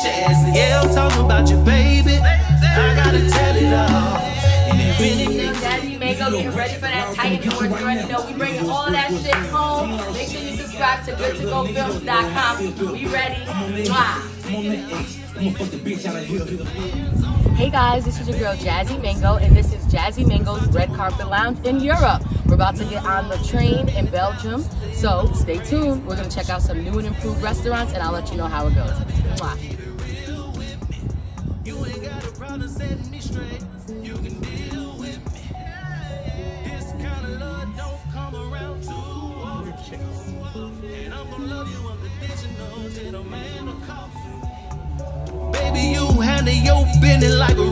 Yeah, I'm talking about you, baby. I gotta tell it all. And if anything. Daddy Mango getting ready for that Titan Awards. You already know we bringing all that shit home. Make sure you subscribe to goodtogofilms.com. We ready? Mwah. Hey guys, this is your girl Jazzy Mango, and this is Jazzy Mango's Red Carpet Lounge in Europe. We're about to get on the train in Belgium, so stay tuned. We're gonna check out some new and improved restaurants, and I'll let you know how it goes. Mwah. You ain't got a problem setting me straight. You can deal with me. This kind of love don't come around too often. And I'm gonna love you unconditional till man will. Baby, you handle your business like a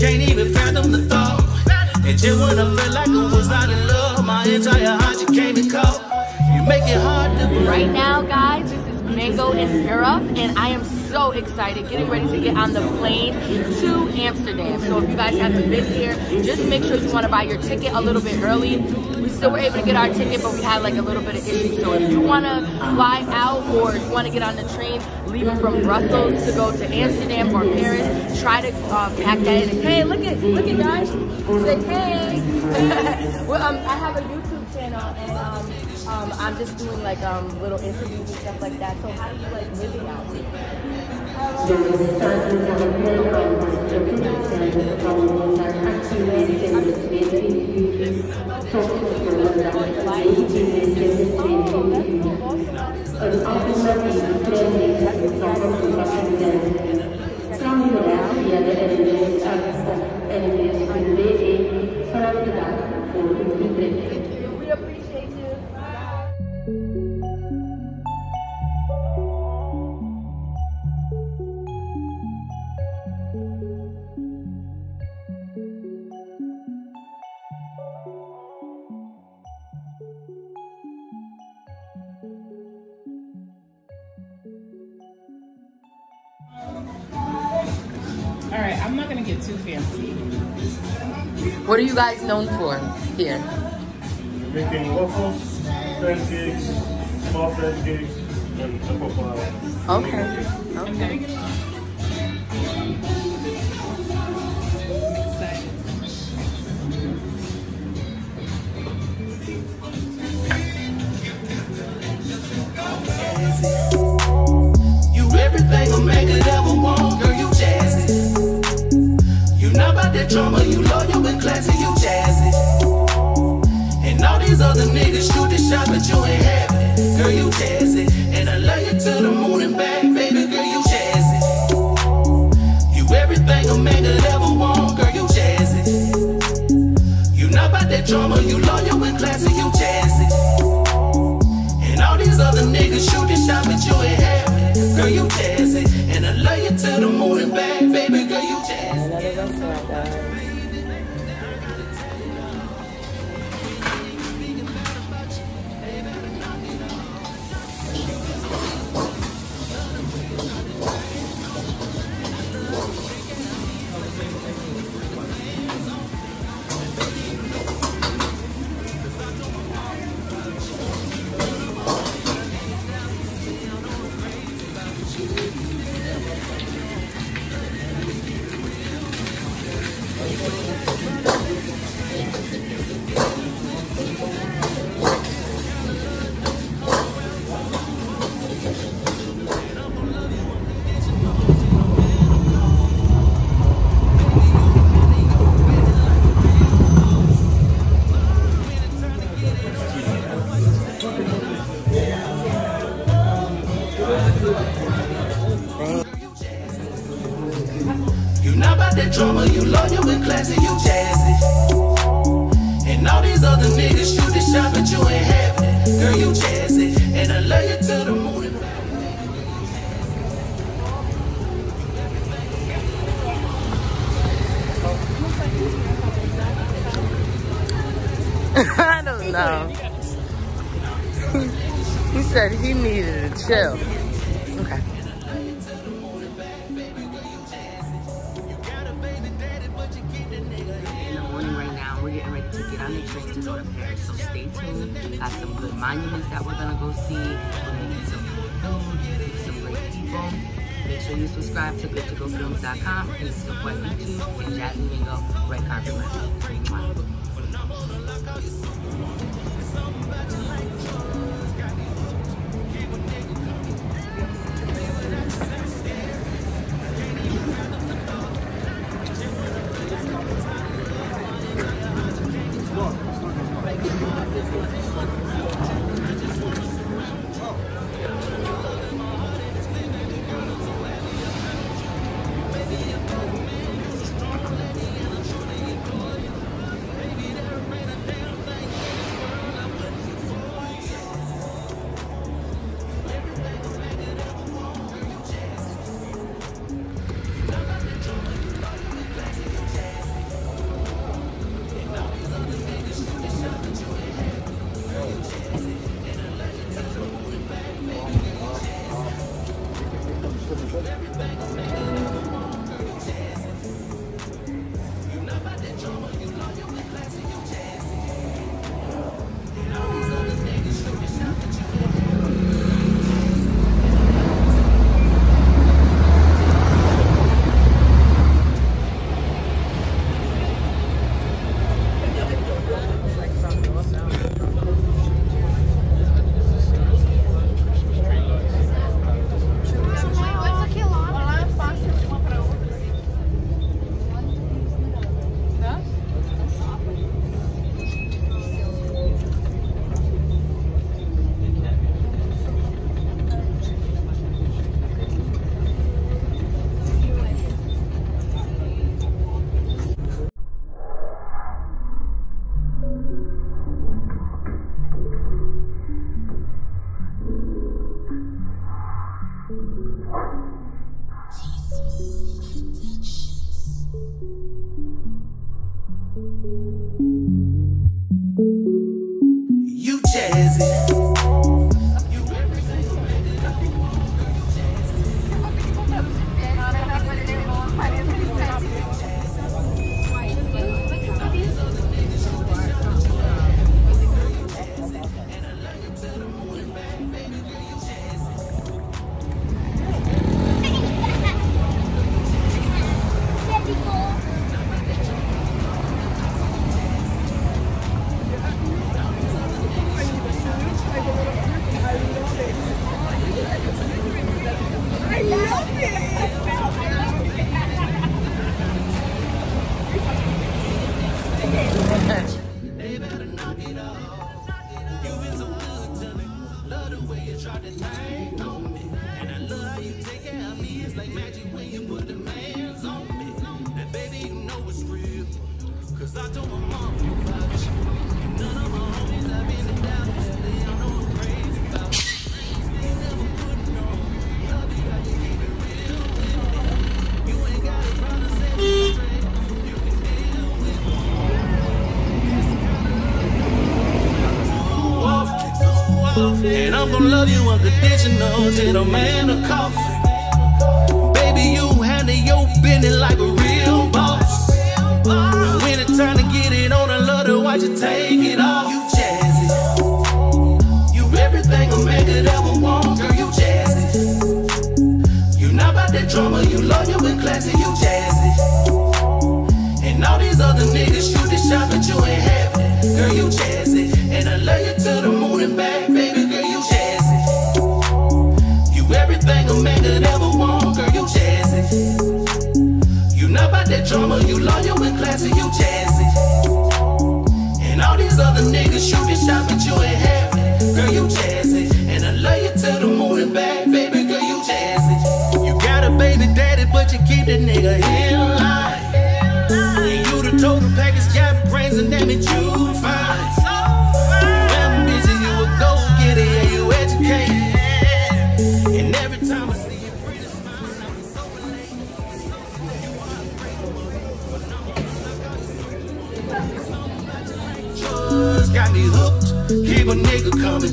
Can't even fathom the thought. And just when I felt like I was love, my entire heart you came. You make it hard to believe. Right now, guys, this is Mango in Europe, and I am so excited, getting ready to get on the plane to Amsterdam. So if you guys haven't been here, just make sure you want to buy your ticket a little bit early. Still were able to get our ticket, but we had like a little bit of issues. So if you want to fly out or you want to get on the train, leaving from Brussels to go to Amsterdam or Paris, try to um, pack that in. Hey, look at look at guys. Say hey. well, um, I have a um, I'm just doing like um, little interviews and stuff like that. So how do you like living out here? Not gonna get too fancy. What are you guys known for here? making waffles, pancakes, small pancakes, and apple pie. Okay. Okay. And I love you to the moon and back, baby, Okay. in the morning right now. We're getting ready to get on the train to go to Paris. So stay tuned. Got some good monuments that we're gonna go see. Some food, some great people. Make sure you subscribe to goodtogofilms.com and support YouTube and Jasmine Mango Red Carpet Run. And I'm gonna love you unconditional till the man of coffee. Baby, you handle your business like a real boss. And when it's time to get it on, I love to watch you take it off. You jazzy. You everything a man could ever want, girl. You jazzy. You not about that drama, you love you and classy, you jazzy. And all these other niggas shoot the shot, but you ain't having it. Girl, you jazzy. And I love you to the baby, girl, you jazzy. You everything a man could ever want, girl, you jazzy. You not about that drama, you loyal and classy, you jazzy. And all these other niggas shoot the shot, but you Hooked, keep a nigga coming.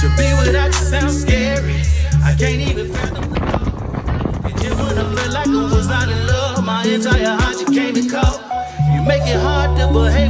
To be without you sounds scary. I can't even fathom the thought. And just when I felt like I was out of love, my entire heart you came and caught. You make it hard to behave.